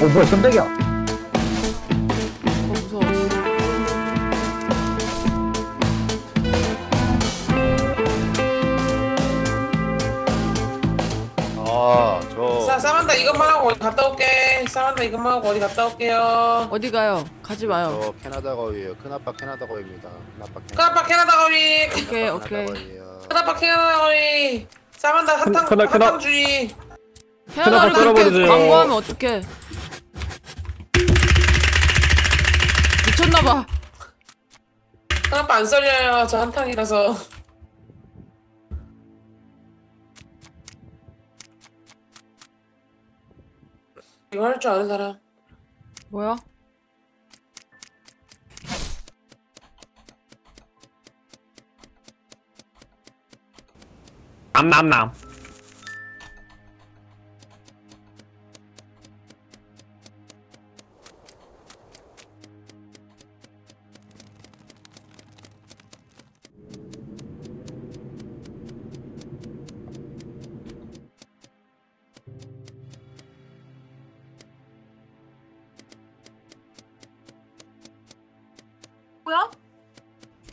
어 뭐야 깜짝이야 어 무서워. 아, 저 사, 사만다 이것만 하고 어디 갔다 올게. 사만다 이것만 하고 어디 갔다 올게요. 어디 가요? 가지 마요. 저 캐나다 거위예요. 큰아빠 캐나다 거위입니다. 큰아빠 큰아빠 캐나다 거위. 오케이 오케이. 거위예요. 큰아빠 캐나다 거위. 사만다 사탕 큰아- 큰아- 사탕주의. 캐나다를 그렇게. 광고하면 어떡해? 미쳤나봐. 큰아빠 안 썰려요. 저 한탕이라서. 이거 할 줄 아는 사람. 뭐야? 남남남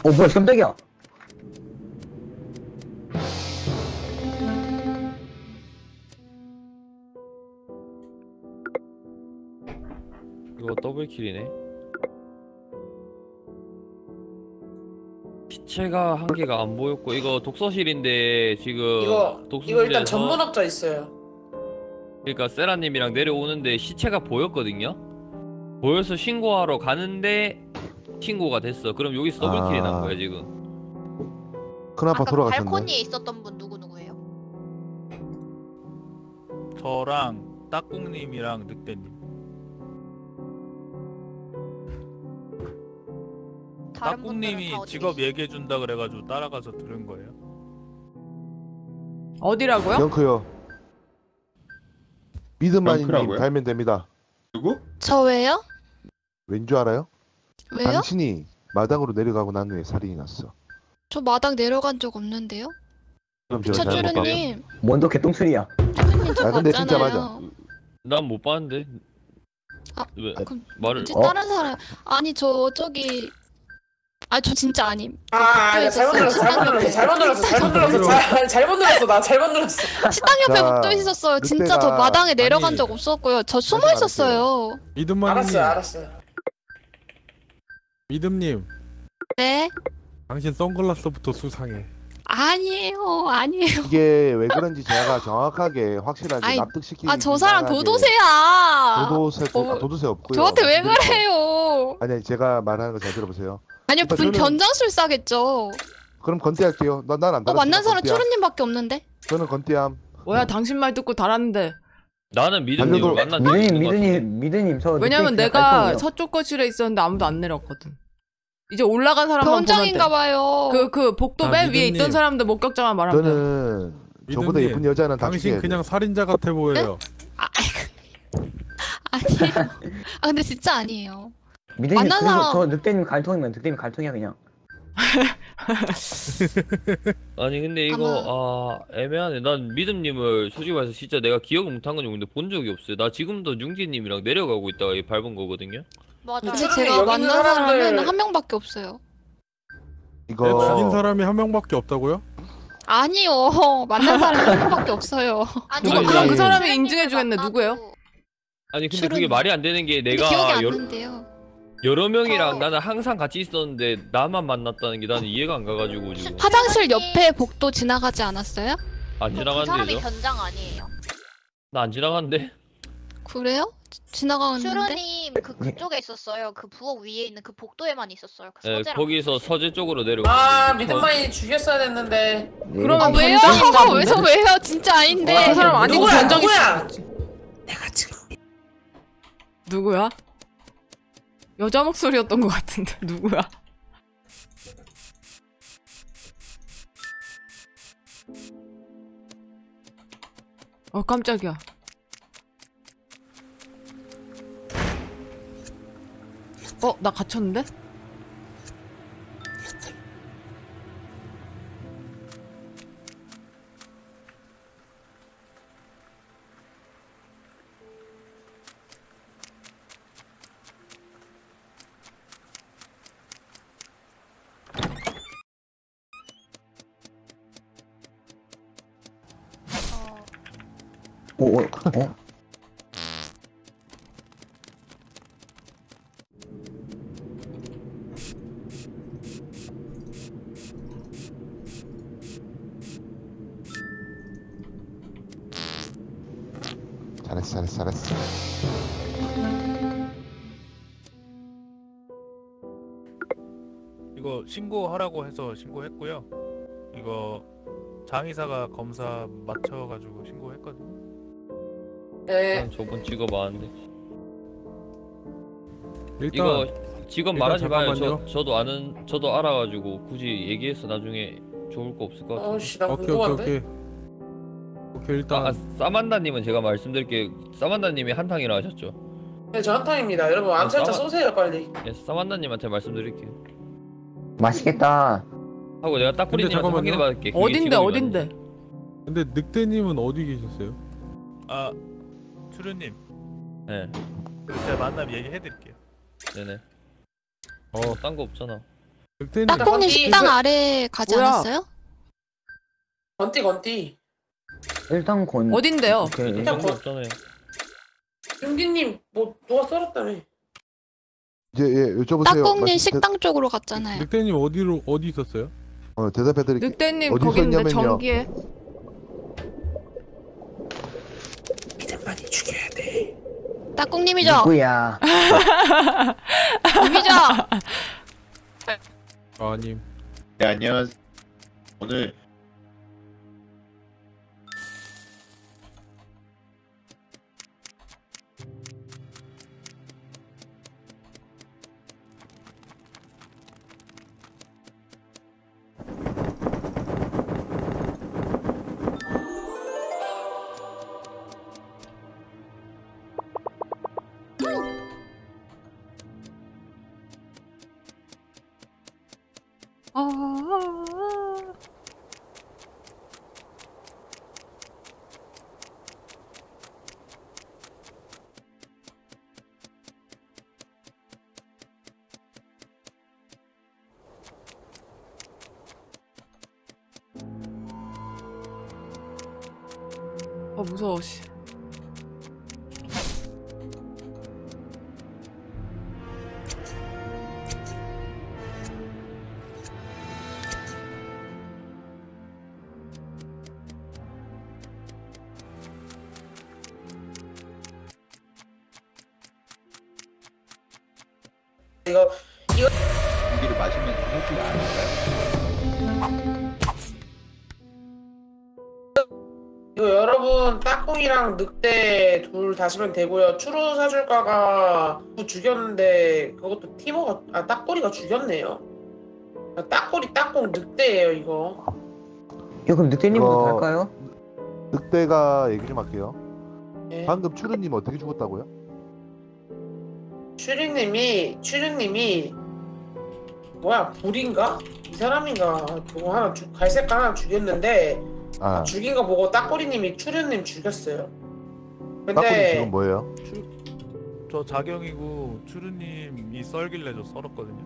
어 뭐야 깜짝이야. 이거 더블킬이네. 시체가 한 개가 안 보였고 이거 독서실인데 지금 이거 이거 일단 독서실에서- 전문업자 있어요. 그러니까 세라님이랑 내려오는데 시체가 보였거든요? 보여서 신고하러 가는데 신고가 됐어 그럼 여기서 더블킬이 난 아. 거야 지금 큰아빠 아까 돌아가셨네. 발코니에 있었던 분 누구 누구예요? 저랑 딱꿍님이랑 늑대님 다른 분들은 딱꿍님이 어디 직업 계시- 얘기해 준다 그래가지고 따라가서 들은 거예요 어디라고요? 영크요. 믿음만님 영크라고요? 달면 됩니다. 누구? 저 왜요? 왠 줄 알아요? 왜요? 당신이 마당으로 내려가고 난 후에 살인이 났어. 저 마당 내려간 적 없는데요? 그럼 제가 잘못 봤고. 차주르님 뭔또 개똥소리야 쭈르님 저 아, 근데 진짜 봤잖아요 난 못 봤는데 아, 왜 그럼 말을 이제 어? 다른 사람 아니 저 저기 아 저 진짜 아님 아, 아, 나 잘못 눌렀어, 잘못 눌렀어, 잘못 눌렀어, 잘못 눌렀어, 잘- 잘못 눌렀어, 나 잘못 눌렀어. 식당 옆에 자, 복도 있었어요 진짜 저 늑대가- 마당에 내려간 아니, 적 없었고요 저 숨어 하지 있었어요 믿음만님 알았어요, 알았어요. 믿음님 네? 당신 선글라스부터 수상해 아니에요 아니에요 이게 왜 그런지 제가 정확하게 확실하게 아이, 납득시키기 아 저 사람 도도새야 도도새 어, 아, 도도새 없고요. 저한테 왜. 그래요 아니 제가 말하는 거 잘 들어보세요. 아니요 그러니까 분 저는- 변장술사겠죠 그럼 건대할게요. 난안 어 달았어. 만난 사람 쭈르님밖에 없는데 저는 건대함. 뭐야 당신 말 듣고 달았는데. 나는 달려도- 만난 적이 미드님 있는 것 같아 미드님 미드님 저 왜냐면 늦게 내가. 서쪽 거실에 있었는데 아무도 안 내렸거든. 이제 올라간 사람만 보면 돼. 변장인가 봐요 그, 그 복도 아, 맨 위에 미드님. 있던 사람들 목격자만 말하면 돼. 저는 저보다 예쁜 여자는 다 당신 죽여야 그냥 돼. 살인자 같아 보여요 아니에요 아 근데 진짜 아니에요 미드님 만난 사람- 저 늑대님 갈통이면 늑대님 갈통이야 그냥 아니 근데 이거 아 애매하네. 난 믿음님을 솔직히 말해서 진짜 내가 기억을 못한 건 있는데 본 적이 없어요. 나 지금도 융디님이랑 내려가고 있다가 이 밟은 거거든요. 맞아 근데 제가 여기 만난 있는 사람들- 사람은 한 명밖에 없어요. 내 죽인 이거 사람이 한 명밖에 없다고요? 아니요. 만난 사람이 한 명밖에 없어요. 아니, 누가 그럼 그 사람이 인증해 주겠네. 누구예요? 아니 근데 그게 술은- 말이 안 되는 게 근데 기억이 내가 안 여러, 난대요 여러 명이랑 저- 나는 항상 같이 있었는데 나만 만났다는 게 나는 이해가 안 가가지고 지금 화장실 옆에 복도 지나가지 않았어요? 안그 지나갔는데 사람이 저? 변장 아니에요 나 안 지나갔는데? 그래요? 지- 지나가는데? 슈로님 그 그쪽에 있었어요. 그 부엌 위에 있는 그 복도에만 있었어요. 그 예, 서재랑 거기서 서재 쪽으로 내려가 아, 믿음만이 죽였어야 됐는데. 그러면 아 왜요? 변장인가 본데? 왜서 왜요? 진짜 아닌데 그 사람 아니고 누구야, 변장이 누구야? 내가 지금 누구야? 여자 목소리였던 것 같은데 누구야? 어 깜짝이야. 어 나 갇혔는데? 오, 오, 어? 잘했어 잘했어 잘했어 이거 신고하라고 해서 신고했고요. 이거 장의사가 검사 맞춰가지고 신고했거든요. 네. 난 저번 직업 아는데. 일단 이거 직업 일단 말하지 마요. 저 잠깐만요. 저도 아는 저도 알아가지고 굳이 얘기해서 나중에 좋을 거 없을 것 같아. 어씨 나 오케이 오케이 궁금한데. 오케이. 오케이 일단 아, 사만다님은 제가 말씀드릴게. 사만다님이 한탕이라 하셨죠. 네, 저 한탕입니다. 여러분 암살자 잠깐만. 쏘세요 빨리. 예, 사만다님한테 말씀드릴게요. 맛있겠다. 하고 내가 딱꾸리님한테 잠깐만요. 확인해 받을게. 어딘데 어딘데? 근데 늑대님은 어디 계셨어요? 아 맞나? 네, 그리고 제가 만나면 얘기해드릴게요. 네네. 어딴 거 없잖아. 늑대님 거기 식당 그- 아래 가지 뭐야? 않았어요? 건띠 건띠. 일단 권. 어딘데요? 오케이. 일단 딴거 거- 없잖아요. 윤기님 뭐 누가 썰었다며? 이제 예 여쭤보세요 딱공님 말씀- 식당 쪽으로 갔잖아요. 늑대님 어디로 어디 있었어요? 대, 어, 대답해드릴게요 늑대님 어디서 거기 있는데. 전기에 딱공님이죠? 누구야? 님이죠? 아님 네 안녕하세요. 오늘 무서워 씨. 이거 공기를 마시면서 해주면 안 될까요? 이거 여러분 딱공이랑 늑대 둘 다시면 되고요. 추루 사줄까가 죽였는데 그것도 티모가 아 딱꼬리가 죽였네요. 아, 딱꼬리 딱공 늑대예요 이거. 이거 그럼 늑대님부터 어. 갈까요? 늑대가 얘기 좀 할게요 예. 방금 추르님 어떻게 죽었다고요? 추리님이 추리님이 뭐야 불인가? 이 사람인가 그거 하나 죽- 갈색 하나 죽였는데 아 죽인 거 보고 딱꼬리님이 추리님 죽였어요. 근데 지금 뭐예요? 저 자경이고 추르님이 썰길래 저 썰었거든요.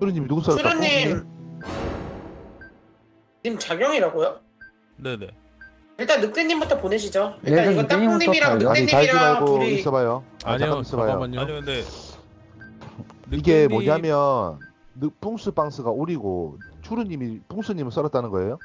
추르님이 누구 썰었다고? 추리님 님 작용이라고요? 네네. 일단 늑대님부터 보내시죠. 네, 일단 이거 가야죠. 아니 달지 늑대님이랑 말고 둘이 있어봐요 아, 아니요 잠깐 있어봐요 잠깐만요. 아니 근데 이게 늑대님- 뭐냐면 늑 뿡스 빵스가 오리고 추르님이 뿡스님을 썰었다는 거예요?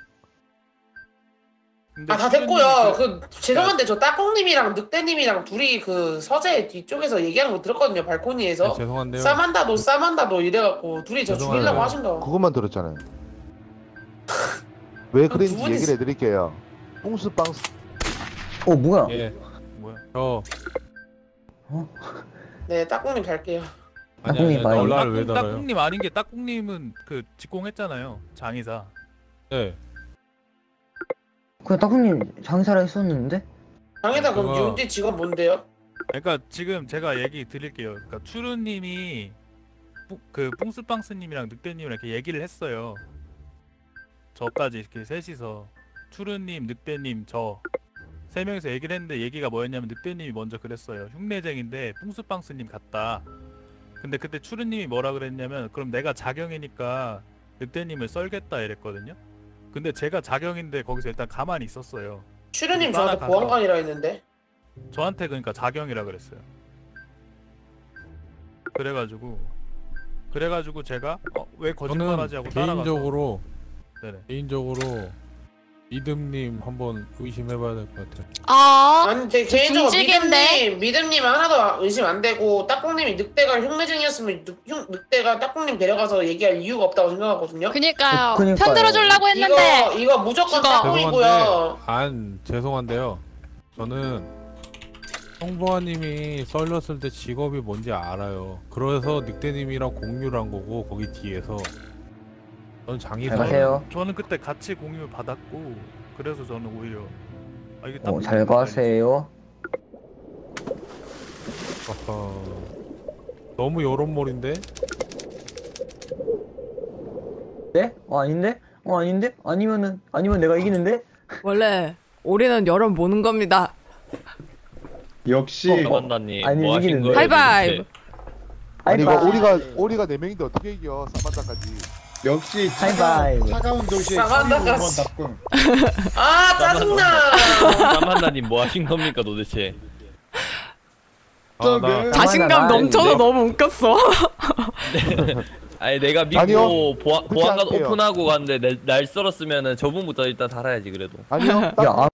근데 아다 됐고요. 그- 그 죄송한데 저 딱콩님이랑 늑대님이랑 둘이 그 서재 뒤쪽에서 얘기하는 거 들었거든요. 발코니에서 네, 죄송한데요. 싸만다도 싸만다도 이래갖고 둘이 저 죄송해요. 죽이려고 하신 거. 그것만 들었잖아요 왜두 분이- 얘기를 해드릴게요 뿡스 빵스 어 뭐야? 예. 뭐야? 저네 딱콩님 갈게요. 아니 아니 왜 달아요? 딱꿍님 아닌 게 딱꿍님은 그 직공했잖아요. 장의사. 네. 그냥 딱콩님 장사를 했었는데? 장애다 그럼 그거- 윤디 직업 뭔데요? 그러니까 지금 제가 얘기 드릴게요. 그러니까 추루님이 뿌- 그 뿡스빵스님이랑 늑대님이랑 이렇게 얘기를 했어요. 저까지 이렇게 셋이서 추루님, 늑대님, 저 세 명이서 얘기를 했는데 얘기가 뭐였냐면 늑대님이 먼저 그랬어요. 흉내쟁인데 뿡스빵스님 같다. 근데 그때 추루님이 뭐라 그랬냐면 그럼 내가 자경이니까 늑대님을 썰겠다 이랬거든요. 근데 제가 자경인데 거기서 일단 가만히 있었어요. 추르님 따라가서. 저한테 보안관이라 했는데. 저한테 그러니까 자경이라 그랬어요. 그래가지고 그래가지고 제가 어, 왜 거짓말하지 하고 저는 따라가서 개인적으로 네네. 개인적으로 믿음님 한번 의심해봐야 될 것 같아요. 아, 아니 제 개인적으로? 믿음님 믿음님 하나도 의심 안 되고 딱콩님이 늑대가 흉내쟁이였으면 늑, 흉, 늑대가 딱콩님 데려가서 얘기할 이유가 없다고 생각하거든요. 그니까요. 그니까요. 편 들어주려고 했는데. 이거 이거 무조건 죽어. 죄송한데 안 죄송한데요. 저는 성보아님이 썰렸을 때 직업이 뭔지 알아요. 그래서 늑대님이랑 공유를 한 거고 거기 뒤에서 저는 장의사. 잘 가세요. 저는 그때 같이 공유 받았고 그래서 저는 오히려 아 이게 딱 어, 잘 가세요. 아하. 너무 여론몰인데? 네? 어 아닌데? 어 아닌데? 아니면은 아니면 내가 이기는데? 원래 우리는 여론 보는 겁니다. 역시 어, 사만다님 아니, 뭐 하신 이기는데. 거예요? 하이파이브. 도대체? 아니 이거. 오리가 오리가 네 명인데 어떻게 이겨 사만다까지 역시 하이파이브. 차가운 도시의 사만다가 차가운 씨. 닭궁. 아 짜증나. 사만다님 뭐 하신 겁니까 도대체? 아, 나 자신감 나 넘쳐서? 너무 웃겼어. 아니 내가 믿고 아니요. 보안, 그렇게 보안관 할게요. 오픈하고 갔는데 내, 날 썰었으면은 저분부터 일단 달아야지 그래도 아니요 야, 딱